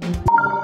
Música